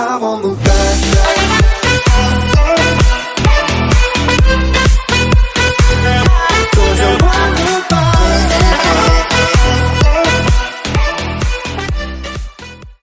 I'm on the back, back